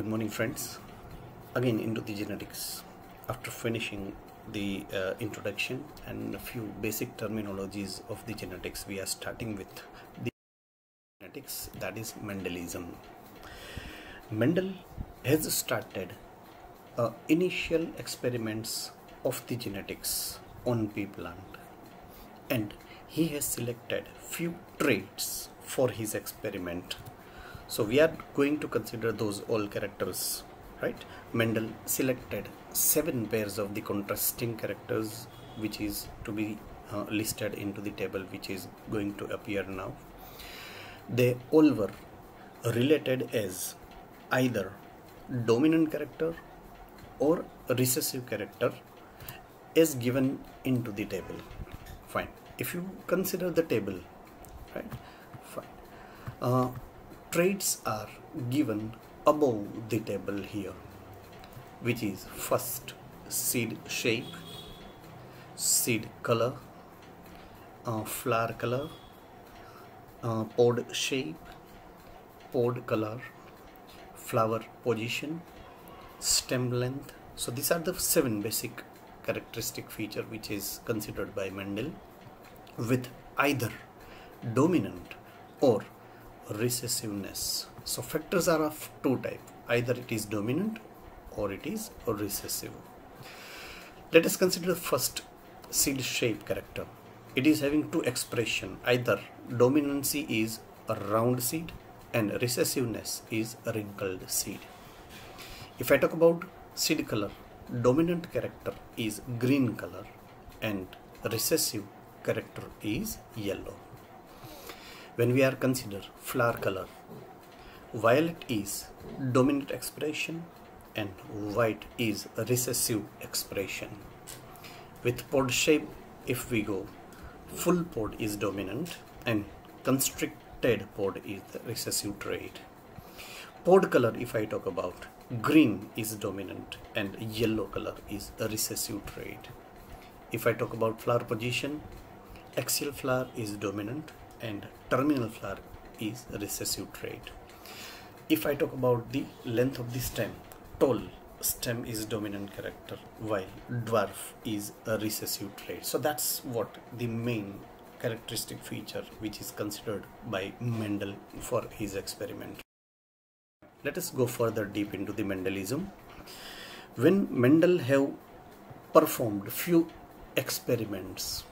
Good morning, friends. Again, into the genetics. After finishing the uh, introduction and a few basic terminologies of the genetics, we are starting with the genetics that is Mendelism. Mendel has started uh, initial experiments of the genetics on pea plant and he has selected few traits for his experiment so we are going to consider those all characters right? Mendel selected seven pairs of the contrasting characters which is to be uh, listed into the table which is going to appear now. They all were related as either dominant character or recessive character is given into the table. Fine. If you consider the table right? Fine. Uh, traits are given above the table here which is first seed shape seed color uh, flower color uh, pod shape pod color flower position stem length. So these are the seven basic characteristic feature which is considered by Mendel with either dominant or recessiveness. So factors are of two type. Either it is dominant or it is recessive. Let us consider the first seed shape character. It is having two expression. Either dominancy is a round seed and recessiveness is a wrinkled seed. If i talk about seed color dominant character is green color and recessive character is yellow when we are consider flower color violet is dominant expression and white is recessive expression. With pod shape if we go full pod is dominant and constricted pod is the recessive trait. Pod color if i talk about green is dominant and yellow color is a recessive trait. If i talk about flower position axial flower is dominant and terminal flower is recessive trait. If I talk about the length of the stem, tall stem is dominant character while dwarf is a recessive trait. So that's what the main characteristic feature which is considered by Mendel for his experiment. Let us go further deep into the Mendelism. When Mendel have performed few experiments,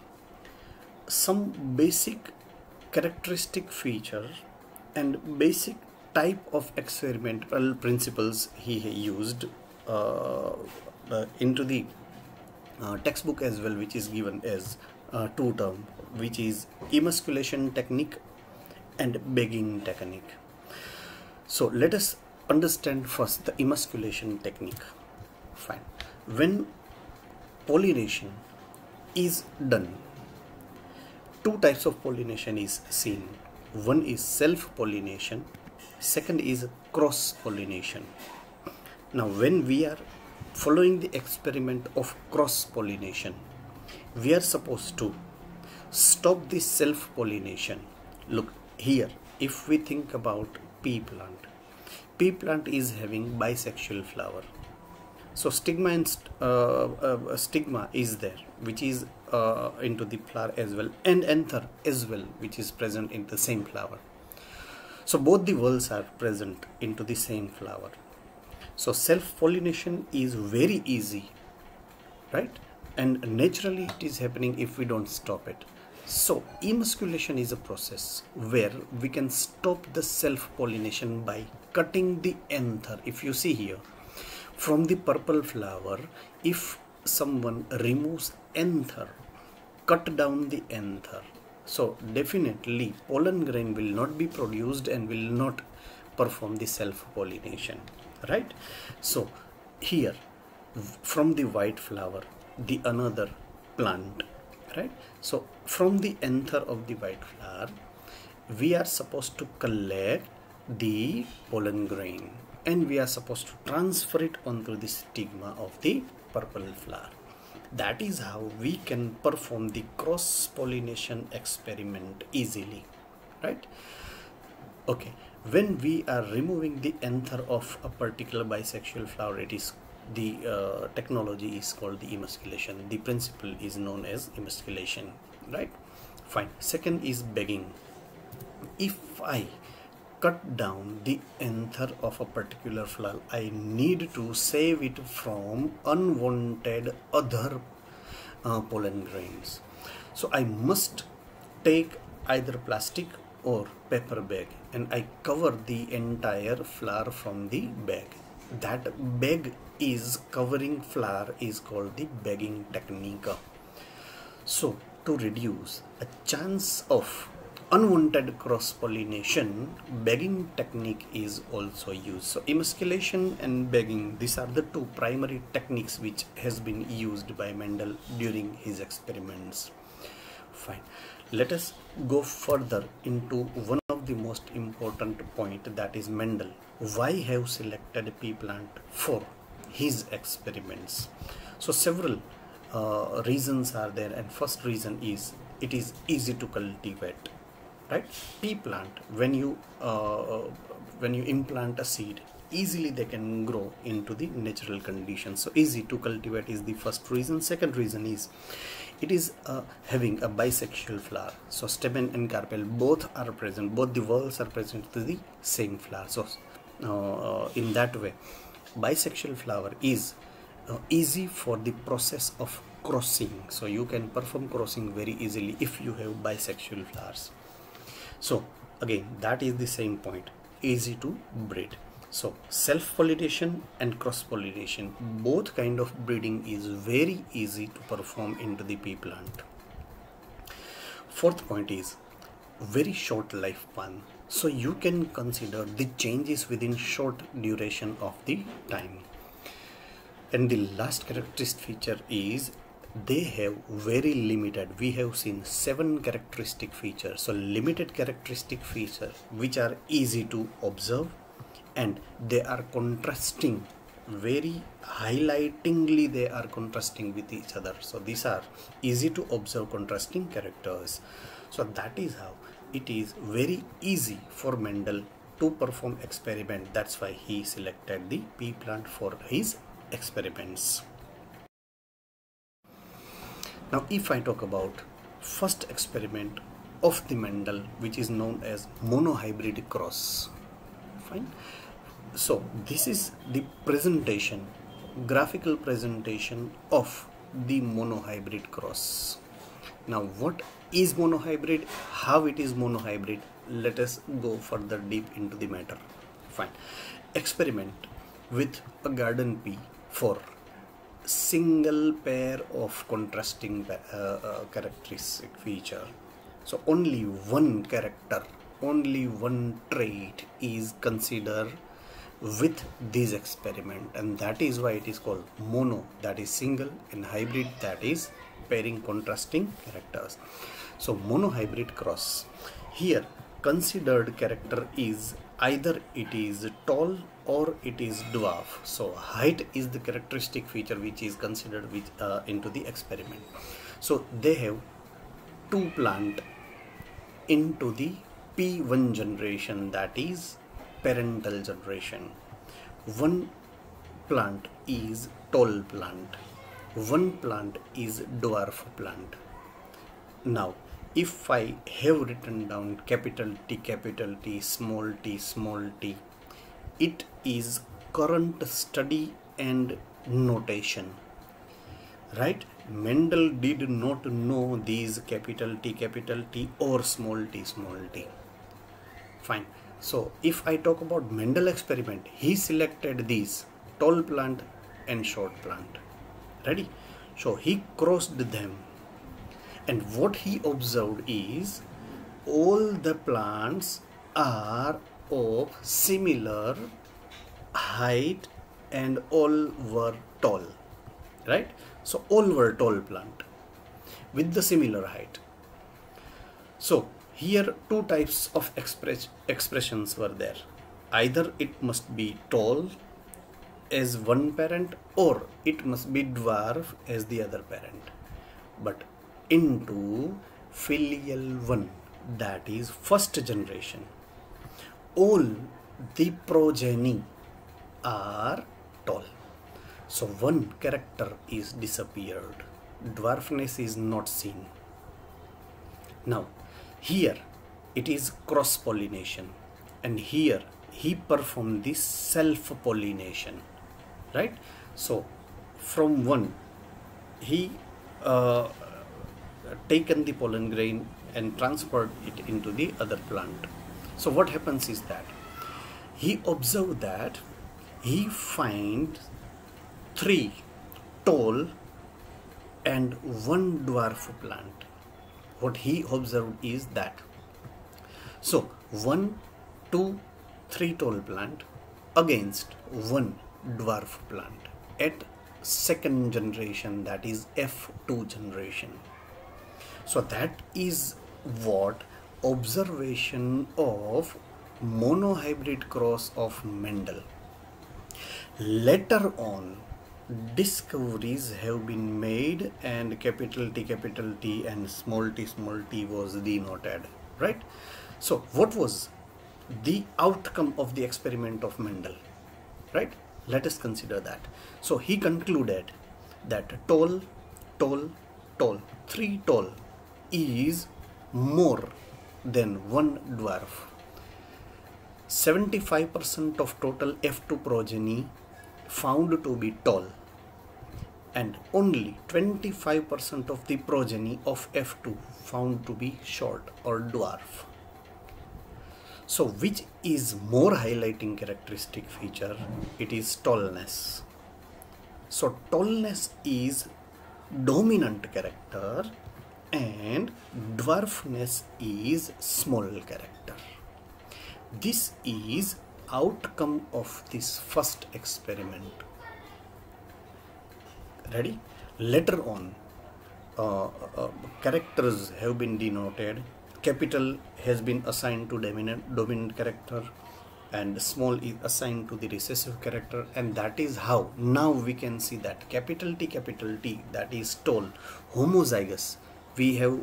some basic characteristic feature and basic type of experimental principles he used uh, uh, into the uh, textbook as well which is given as uh, two term which is emasculation technique and bagging technique. So let us understand first the emasculation technique. Fine. When pollination is done two types of pollination is seen. One is self pollination second is cross pollination now when we are following the experiment of cross pollination we are supposed to stop the self pollination look here if we think about pea plant pea plant is having bisexual flower so stigma and uh, uh, stigma is there which is uh, into the flower as well and anther as well which is present in the same flower. So both the whorls are present into the same flower. So self pollination is very easy right? And naturally it is happening if we don't stop it. So emasculation is a process where we can stop the self pollination by cutting the anther. If you see here from the purple flower if someone removes anther cut down the anther. So definitely pollen grain will not be produced and will not perform the self pollination right? So here from the white flower the another plant right? So from the anther of the white flower we are supposed to collect the pollen grain and we are supposed to transfer it onto the stigma of the purple flower. That is how we can perform the cross pollination experiment easily right? Okay when we are removing the anther of a particular bisexual flower it is the uh, technology is called the emasculation. The principle is known as emasculation right? Fine. Second is bagging. If i cut down the anther of a particular flower. I need to save it from unwanted other uh, pollen grains. So i must take either plastic or paper bag and I cover the entire flower from the bag. That bag is covering flower is called the bagging technique so to reduce a chance of unwanted cross pollination bagging technique is also used. So emasculation and bagging these are the two primary techniques which has been used by mendel during his experiments. Fine. Let us go further into one of the most important point that is Mendel. Why have selected pea plant for his experiments? So several uh, reasons are there and first reason is it is easy to cultivate right? Pea plant when you uh, when you implant a seed easily they can grow into the natural conditions. So easy to cultivate is the first reason. Second reason is it is uh, having a bisexual flower. So stamen and carpel both are present both the whorls are present to the same flower. So uh, in that way bisexual flower is uh, easy for the process of crossing. So you can perform crossing very easily if you have bisexual flowers so again that is the same point. Easy to breed. So self pollination and cross pollination both kind of breeding is very easy to perform into the pea plant. Fourth point is very short life lifespan. So you can consider the changes within short duration of the time. And the last characteristic feature is they have very limited. We have seen seven characteristic features. So limited characteristic features which are easy to observe and they are contrasting very highlightingly they are contrasting with each other. So these are easy to observe contrasting characters. So that is how it is very easy for Mendel to perform experiment. That's why he selected the pea plant for his experiments now if I talk about first experiment of the Mendel which is known as monohybrid cross fine. So this is the presentation graphical presentation of the monohybrid cross. Now what is monohybrid? How it is monohybrid? Let us go further deep into the matter. Fine. Experiment with a garden pea for single pair of contrasting uh, uh, characteristic feature. So only one character only one trait is considered with this experiment and that is why it is called mono. That is single and hybrid that is pairing contrasting characters. So mono hybrid cross. Here considered character is either it is tall or it is dwarf. So height is the characteristic feature which is considered with uh, into the experiment. So they have two plant into the p1 generation that is parental generation. One plant is tall plant. One plant is dwarf plant. Now if I have written down capital T capital T small t small t it is current study and notation. Right? Mendel did not know these capital T capital T or small t small t. Fine. So if I talk about Mendel experiment, he selected these tall plant and short plant. Ready? So he crossed them and what he observed is all the plants are of similar height and all were tall right so all were tall plant with the similar height so here two types of express expressions were there. Either it must be tall as one parent or it must be dwarf as the other parent. But into filial one that is first generation all the progeny are tall. So one character is disappeared. Dwarfness is not seen. Now here it is cross pollination and here he performed this self pollination right so from one he uh, taken the pollen grain and transferred it into the other plant. So what happens is that he observed that he find three tall and one dwarf plant. What he observed is that. So one two three tall plant against one dwarf plant at second generation that is f2 generation so that is what observation of monohybrid cross of mendel. Later on discoveries have been made and capital T capital T and small t small t was denoted right? So what was the outcome of the experiment of Mendel right? Let us consider that. So he concluded that tall tall tall three tall is more than one dwarf 75% of total F2 progeny found to be tall and only 25% of the progeny of F2 found to be short or dwarf. So which is more highlighting characteristic feature? It is tallness. So tallness is dominant character and dwarfness is small character. This is outcome of this first experiment. Ready? Later on uh, uh, characters have been denoted. Capital has been assigned to dominant dominant character and small is assigned to the recessive character and that is how. Now we can see that capital T capital T that is tall homozygous we have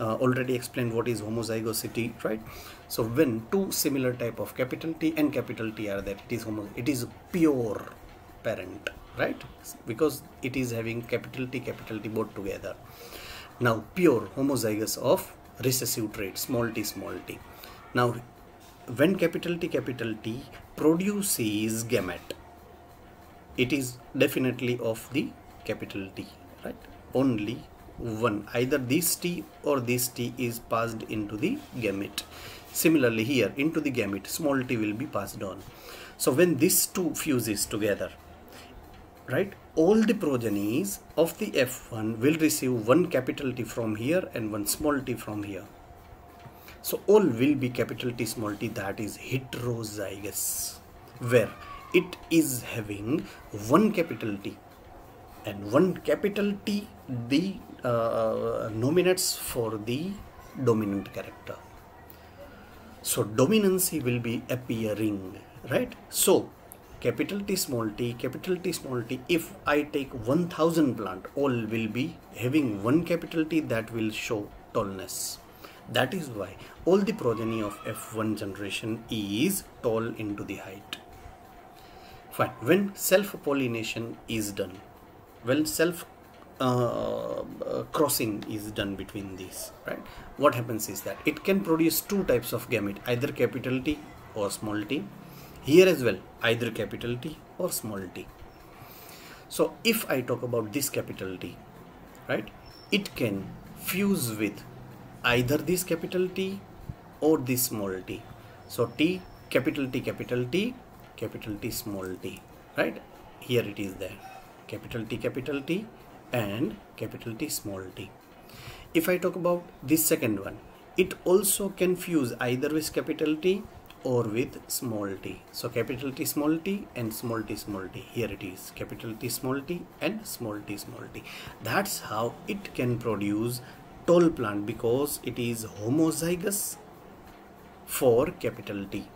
uh, already explained what is homozygosity right? So when two similar type of capital T and capital T are there it is homo it is pure parent right? Because it is having capital T capital T both together. Now pure homozygous of recessive trait small t small t. Now when capital T capital T produces gamete it is definitely of the capital T right? Only one. Either this T or this T is passed into the gamete. Similarly here into the gamete small t will be passed on. So when these two fuses together right all the progenies of the f1 will receive one capital T from here and one small t from here. So all will be capital T small t that is heterozygous where it is having one capital T and one capital T the uh, nominates for the dominant character. So dominancy will be appearing right? So capital T small t capital T small t if I take 1000 plant all will be having one capital T that will show tallness. That is why all the progeny of F1 generation is tall into the height. Fine. When self pollination is done when self uh, uh, crossing is done between these right? What happens is that it can produce two types of gamete either capital T or small t. Here as well either capital T or small t. So if I talk about this capital T right it can fuse with either this capital T or this small t. So T capital T capital T capital T small t right? Here it is there. Capital T capital T and capital T small t. If I talk about this second one, it also can fuse either with capital T or with small t. So capital T small t and small t small t. Here it is capital T small t and small t small t. That's how it can produce tall plant because it is homozygous for capital T.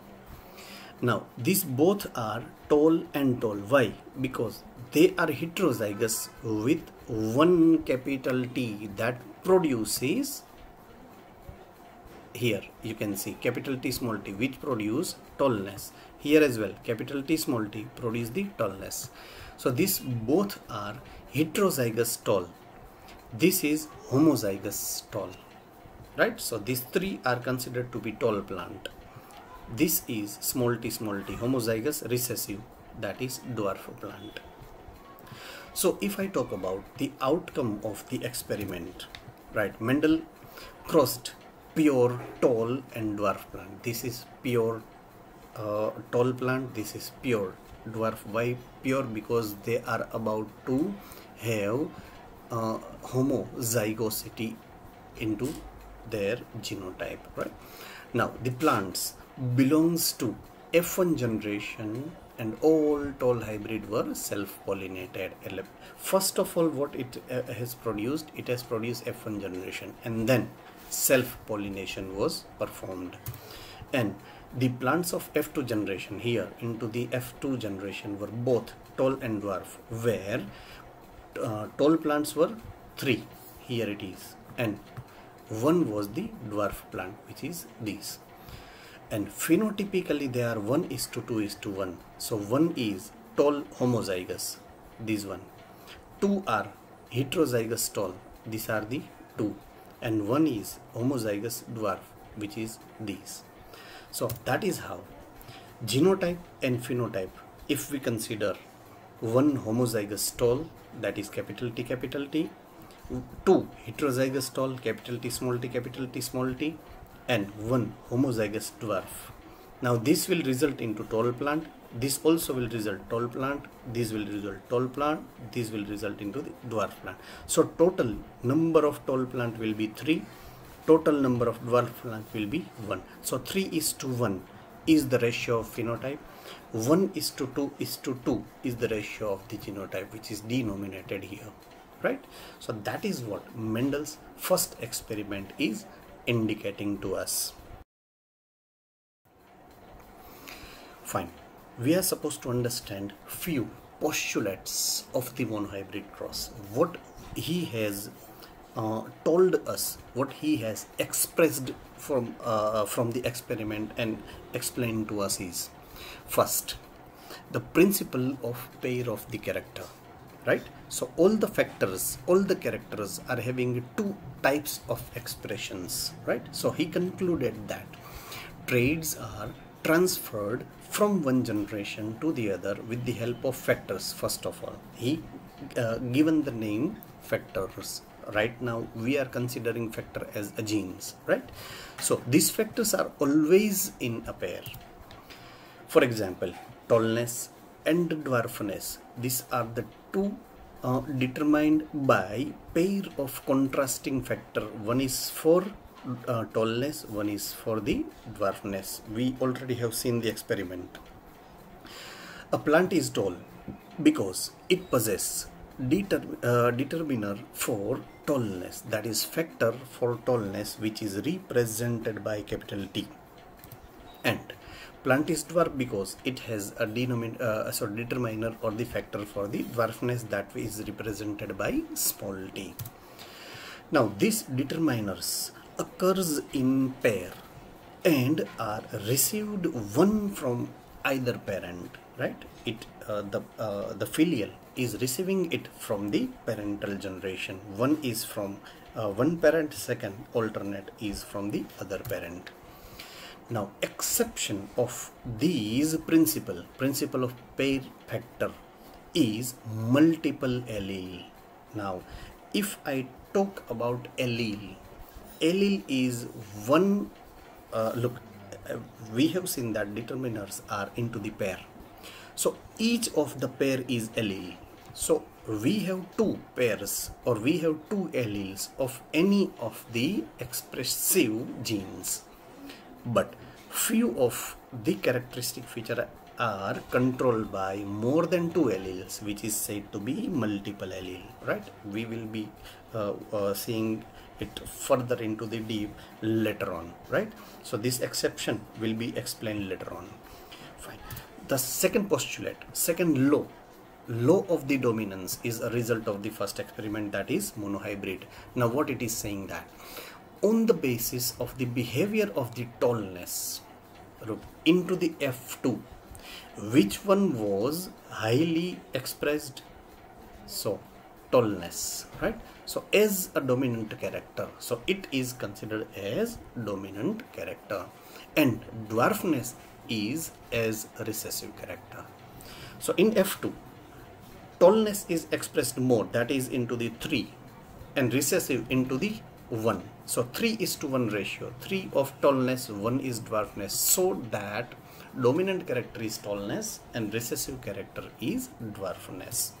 Now these both are tall and tall. Why? Because they are heterozygous with one capital T that produces here you can see capital T small t which produce tallness. Here as well capital T small t produce the tallness. So these both are heterozygous tall. This is homozygous tall right? So these three are considered to be tall plant. This is small t small t homozygous recessive that is dwarf plant so if i talk about the outcome of the experiment right mendel crossed pure tall and dwarf plant. This is pure uh, tall plant. This is pure dwarf. Why pure? Because they are about to have uh, homozygosity into their genotype right? Now the plants belongs to F1 generation and all tall hybrid were self-pollinated. First of all what it uh, has produced it has produced F1 generation and then self-pollination was performed. And the plants of F2 generation here into the F2 generation were both tall and dwarf where uh, tall plants were three. Here it is. And one was the dwarf plant which is these and phenotypically they are 1 is to 2 is to 1 so one is tall homozygous this one. Two are heterozygous tall these are the two. And one is homozygous dwarf which is these. So that is how genotype and phenotype if we consider one homozygous tall that is capital T capital T two heterozygous tall capital T small t capital T small t and one homozygous dwarf. Now this will result into tall plant. This also will result tall plant. This will result tall plant. This will result into the dwarf plant. So total number of tall plant will be 3 total number of dwarf plant will be 1 so 3 is to 1 is the ratio of phenotype. 1 is to 2 is to 2 is the ratio of the genotype which is denominated here. Right? So that is what Mendel's first experiment is indicating to us. Fine. We are supposed to understand few postulates of the monohybrid cross. What he has uh, told us what he has expressed from uh, from the experiment and explained to us is first the principle of pair of the character right so all the factors all the characters are having two types of expressions right? So he concluded that traits are transferred from one generation to the other with the help of factors first of all. He uh, given the name factors right now we are considering factor as a genes right? So these factors are always in a pair. For example tallness and dwarfness these are the two uh, determined by pair of contrasting factor. One is for uh, tallness one is for the dwarfness. We already have seen the experiment. A plant is tall because it possesses deter, uh, determiner for tallness. That is factor for tallness which is represented by capital T. And plant is dwarf because it has a denominator uh, sorry determiner or the factor for the dwarfness that is represented by small t. Now these determiners occurs in pair and are received one from either parent right? It uh, the uh, the filial is receiving it from the parental generation. One is from uh, one parent second alternate is from the other parent now exception of these principle, principle of pair factor is multiple allele. Now if I talk about allele, allele is one, uh, look uh, we have seen that determiners are into the pair. So each of the pair is allele. So we have two pairs or we have two alleles of any of the expressive genes but few of the characteristic feature are controlled by more than two alleles which is said to be multiple allele right? We will be uh, uh, seeing it further into the deep later on right? So this exception will be explained later on. Fine. The second postulate second law law of the dominance is a result of the first experiment that is monohybrid. Now what it is saying that on the basis of the behavior of the tallness into the F2 which one was highly expressed? So tallness right? So as a dominant character so it is considered as dominant character. And dwarfness is as recessive character. So in f2 tallness is expressed more that is into the 3 and recessive into the 1 so 3 is to 1 ratio. 3 of tallness 1 is dwarfness. So that dominant character is tallness and recessive character is dwarfness.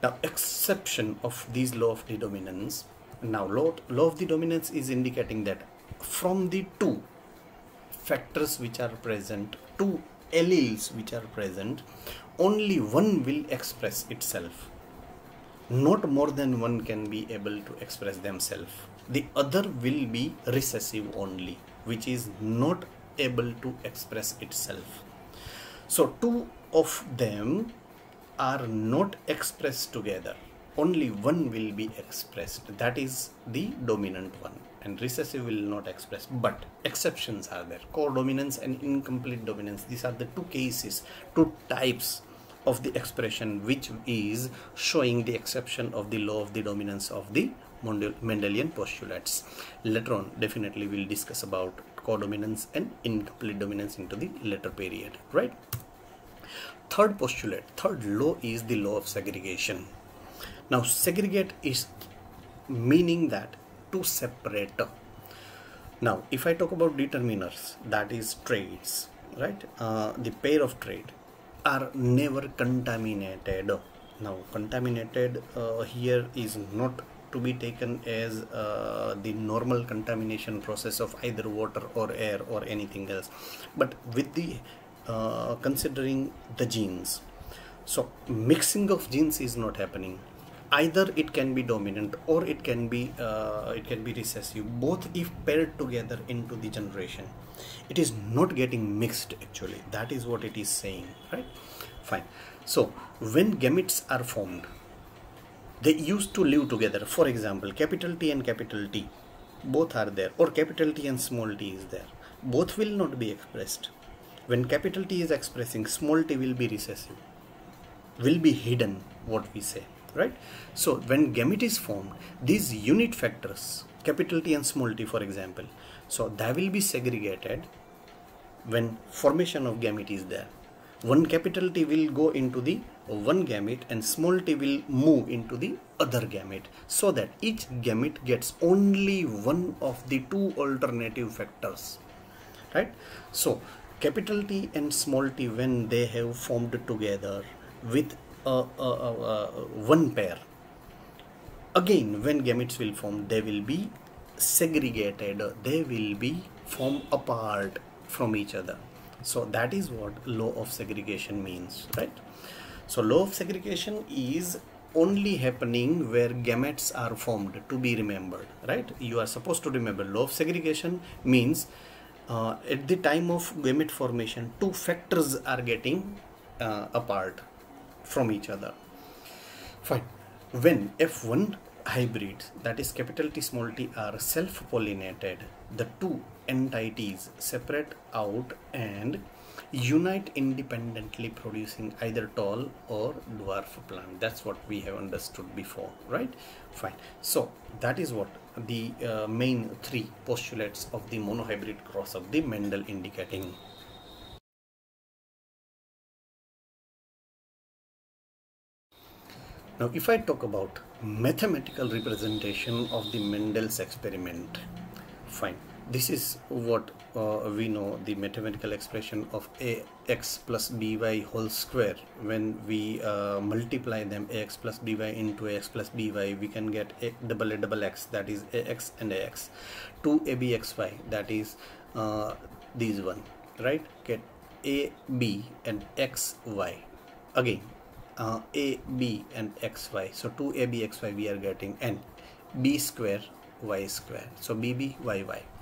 Now exception of these law of the dominance. Now law, law of the dominance is indicating that from the two factors which are present two alleles which are present only one will express itself. Not more than one can be able to express themselves the other will be recessive only which is not able to express itself. So two of them are not expressed together. Only one will be expressed. That is the dominant one. And recessive will not express. But exceptions are there. Codominance and incomplete dominance. These are the two cases two types of the expression which is showing the exception of the law of the dominance of the Mendelian postulates. Later on definitely we'll discuss about codominance and incomplete dominance into the later period right? Third postulate third law is the law of segregation. Now segregate is meaning that to separate. Now if i talk about determiners that is traits right? Uh, the pair of trait are never contaminated. Now contaminated uh, here is not to be taken as uh, the normal contamination process of either water or air or anything else. But with the uh, considering the genes. So mixing of genes is not happening. Either it can be dominant or it can be uh, it can be recessive. Both if paired together into the generation it is not getting mixed actually. That is what it is saying right? Fine. So when gametes are formed they used to live together. For example capital T and capital T both are there or capital T and small t is there. Both will not be expressed. When capital T is expressing small t will be recessive will be hidden what we say right? So when gamete is formed these unit factors capital T and small t for example so that will be segregated when formation of gamete is there. One capital T will go into the one gamete and small t will move into the other gamete so that each gamete gets only one of the two alternative factors right? So capital T and small t when they have formed together with a, a, a, one pair again when gametes will form they will be segregated they will be formed apart from each other. So that is what law of segregation means right so law of segregation is only happening where gametes are formed to be remembered right? You are supposed to remember. Law of segregation means uh, at the time of gamete formation two factors are getting uh, apart from each other. Fine. When f1 hybrids that is capital T small t are self pollinated the two entities separate out and unite independently producing either tall or dwarf plant. That's what we have understood before right? Fine. So that is what the uh, main three postulates of the monohybrid cross of the Mendel indicating. Now if I talk about mathematical representation of the Mendel's experiment fine this is what uh, we know the mathematical expression of ax plus by whole square. When we uh, multiply them ax plus by into ax plus by we can get a double a double x that is ax and ax 2 abxy that is uh, these one right? Get a b and xy again uh, a b and xy so 2 abxy we are getting and b square y square. So bb yy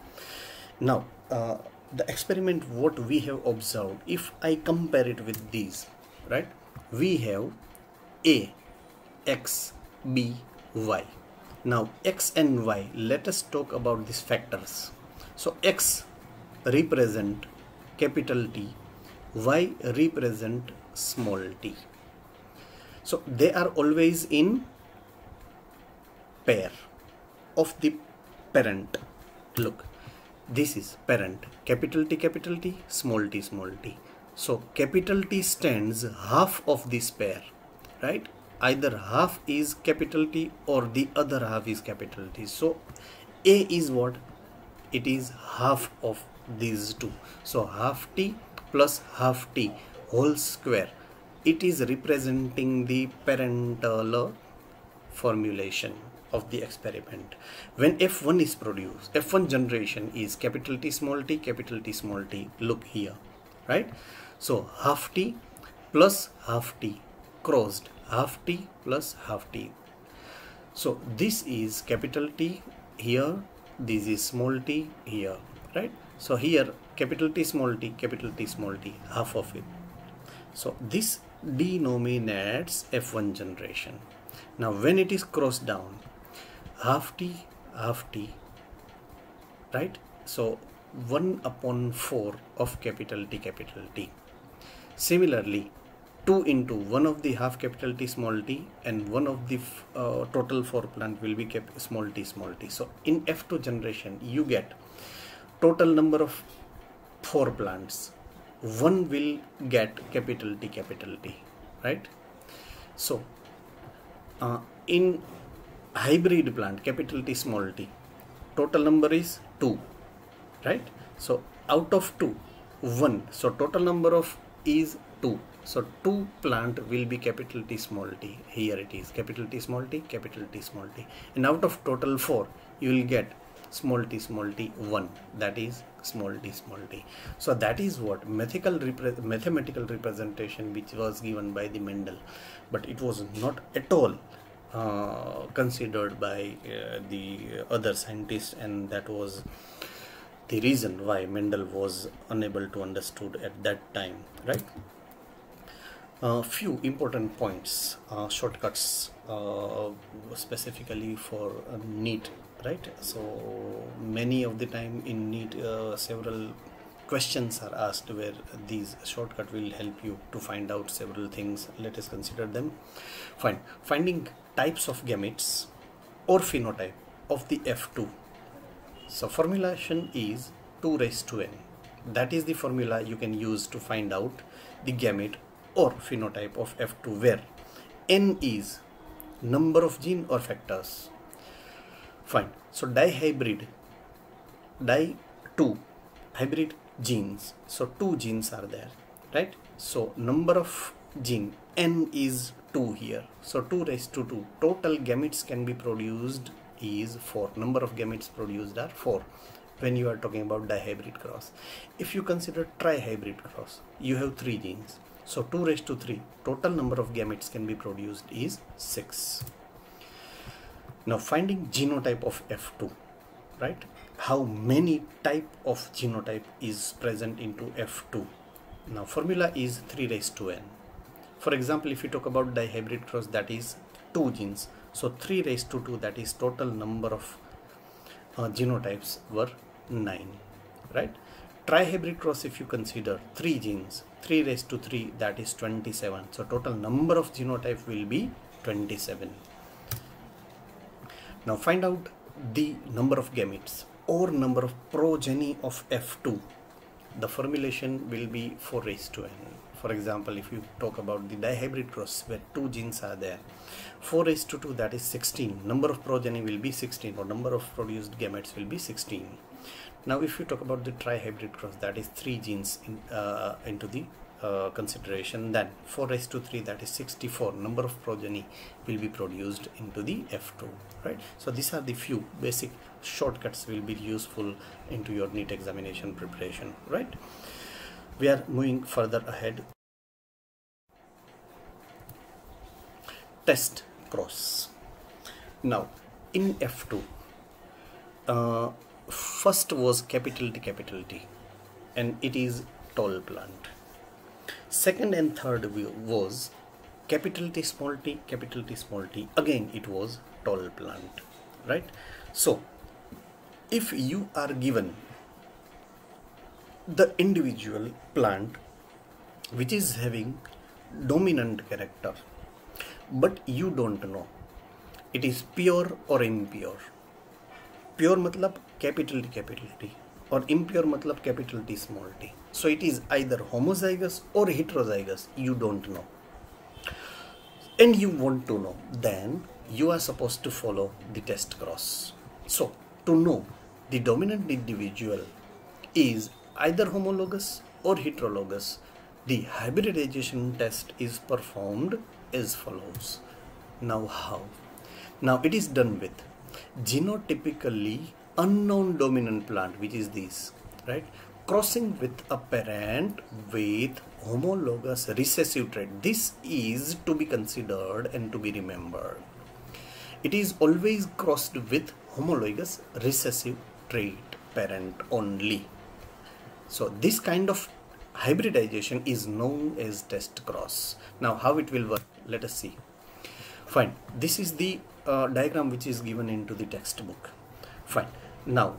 now uh, the experiment what we have observed if I compare it with these right? We have a x b y. Now x and y let us talk about these factors. So x represent capital T y represent small t. So they are always in pair of the parent. Look this is parent. Capital T capital T small t small t. So capital T stands half of this pair right? Either half is capital T or the other half is capital T. So A is what? It is half of these two. So half T plus half T whole square. It is representing the parental formulation of the experiment. When f1 is produced f1 generation is capital T small t capital T small t. Look here right? So half t plus half t crossed half t plus half t. So this is capital T here this is small t here right? So here capital T small t capital T small t half of it. So this denominates f1 generation. Now when it is crossed down half t half t right? So 1 upon 4 of capital T capital T. Similarly 2 into 1 of the half capital T small t and one of the uh, total for plant will be cap small t small t. So in F2 generation you get total number of 4 plants. One will get capital T capital T right? So uh, in hybrid plant capital T small t. Total number is 2 right? So out of 2 1 so total number of is 2 so 2 plant will be capital T small t. Here it is capital T small t capital T small t. And out of total 4 you will get small t small t 1 that is small t small t. So that is what mathematical repre mathematical representation which was given by the Mendel. But it was not at all uh, considered by uh, the other scientists and that was the reason why Mendel was unable to understood at that time right? A uh, few important points uh, shortcuts uh, specifically for NEET right? So many of the time in NEET several questions are asked where these shortcut will help you to find out several things. Let us consider them. Fine. Finding types of gametes or phenotype of the F2 so formulation is 2 raised to n that is the formula you can use to find out the gamete or phenotype of F2 where n is number of gene or factors. Fine. So dihybrid di 2 hybrid genes. So two genes are there right? So number of gene n is 2 here. So 2 raised to 2 total gametes can be produced is 4 number of gametes produced are 4 when you are talking about dihybrid cross. If you consider trihybrid cross you have 3 genes. So 2 raised to 3 total number of gametes can be produced is 6 now finding genotype of f2 right? How many type of genotype is present into F2. Now formula is 3 raised to n. For example, if you talk about dihybrid cross that is 2 genes. So 3 raised to 2 that is total number of uh, genotypes were 9. Right? Trihybrid cross if you consider 3 genes 3 raised to 3 that is 27. So total number of genotype will be 27. Now find out the number of gametes or number of progeny of F2 the formulation will be 4 raised to n for example if you talk about the dihybrid cross where two genes are there 4 raised to 2 that is 16 number of progeny will be 16 or number of produced gametes will be 16 now if you talk about the trihybrid cross that is three genes in, uh, into the uh, consideration then 4 raised to 3 that is 64 number of progeny will be produced into the F2 right? So these are the few basic shortcuts will be useful into your NEET examination preparation right we are moving further ahead. Test cross. Now in F2 uh, first was capital T capital T and it is tall plant. Second and third was capital T small t capital T small t. Again it was tall plant right? So if you are given the individual plant which is having dominant character. But you don't know. It is pure or impure. Pure matlab capital T capital T or impure matlab capital T small t so it is either homozygous or heterozygous. You don't know. And you want to know. Then you are supposed to follow the test cross. So to know the dominant individual is either homologous or heterologous. The hybridization test is performed as follows. Now how? Now it is done with genotypically unknown dominant plant which is this right? Crossing with a parent with homologous recessive trait. This is to be considered and to be remembered. It is always crossed with homologous recessive trait parent only so this kind of hybridization is known as test cross. Now how it will work let us see. Fine. This is the uh, diagram which is given into the textbook. Fine. Now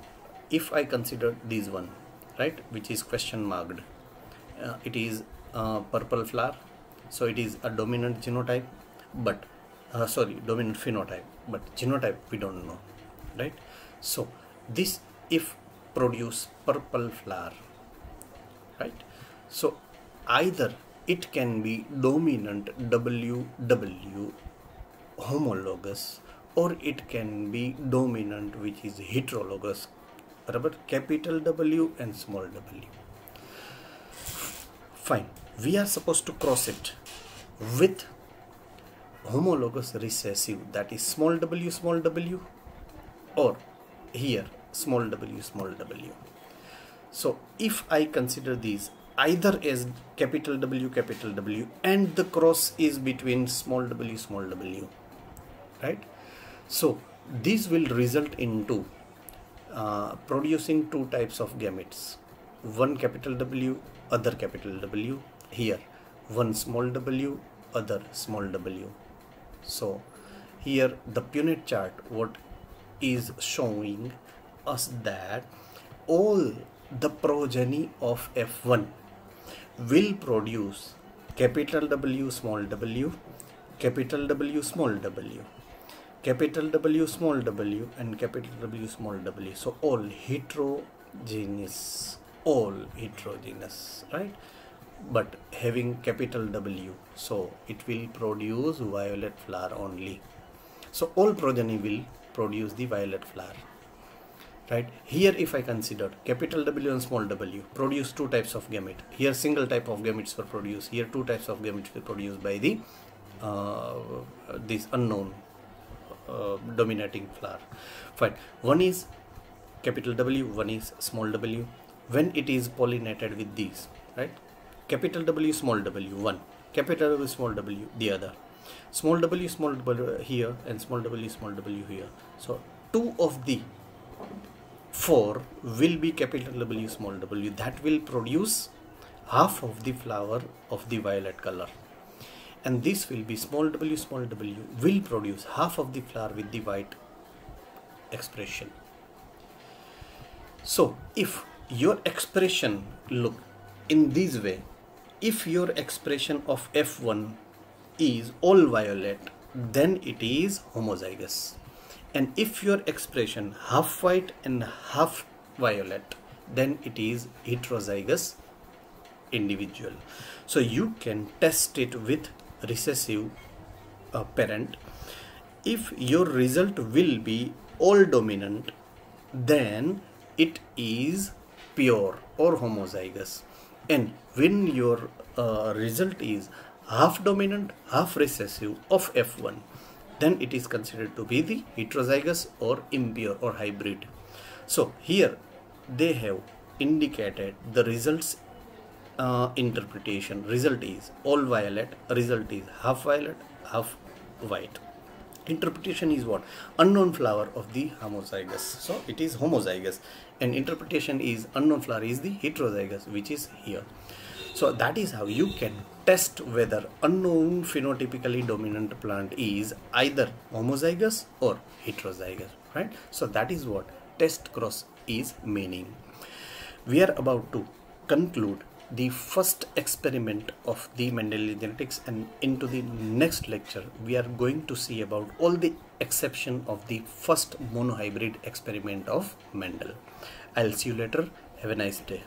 if I consider this one right which is question marked uh, it is purple flower so it is a dominant genotype but uh, sorry dominant phenotype but genotype we don't know right? So this if produce purple flower right? So either it can be dominant WW homologous or it can be dominant which is heterologous rubber capital W and small w. Fine. We are supposed to cross it with homologous recessive that is small w small w or here small w small w so if I consider these either as capital W capital W and the cross is between small w small w right? So this will result into uh, producing two types of gametes. One capital W other capital W here. One small w other small w. So here the Punnett chart what is showing us that all the progeny of F1 will produce capital W small w, capital W small w, capital W small w and capital W small w. So all heterogeneous, all heterogeneous, right? But having capital W, so it will produce violet flower only. So all progeny will produce the violet flower right? Here if I consider capital W and small w produce two types of gamete. Here single type of gametes were produced. Here two types of gametes were produced by the uh, this unknown uh, dominating flower. Fine. One is capital W one is small w. When it is pollinated with these right? Capital W small w one. Capital W small w the other. Small w small w here and small w small w here. So two of the 4 will be capital W small w. That will produce half of the flower of the violet color. And this will be small w small w will produce half of the flower with the white expression. So if your expression look in this way if your expression of f1 is all violet then it is homozygous and if your expression half white and half violet then it is heterozygous individual. So you can test it with recessive uh, parent. If your result will be all dominant then it is pure or homozygous. And when your uh, result is half dominant half recessive of f1 then it is considered to be the heterozygous or impure or hybrid. So here they have indicated the results uh, interpretation. Result is all violet, result is half violet, half white. Interpretation is what? Unknown flower of the homozygous. So it is homozygous and interpretation is unknown flower is the heterozygous which is here. So that is how you can test whether unknown phenotypically dominant plant is either homozygous or heterozygous. right so that is what test cross is meaning we are about to conclude the first experiment of the Mendelian genetics and into the next lecture we are going to see about all the exception of the first monohybrid experiment of Mendel. I'll see you later. Have a nice day.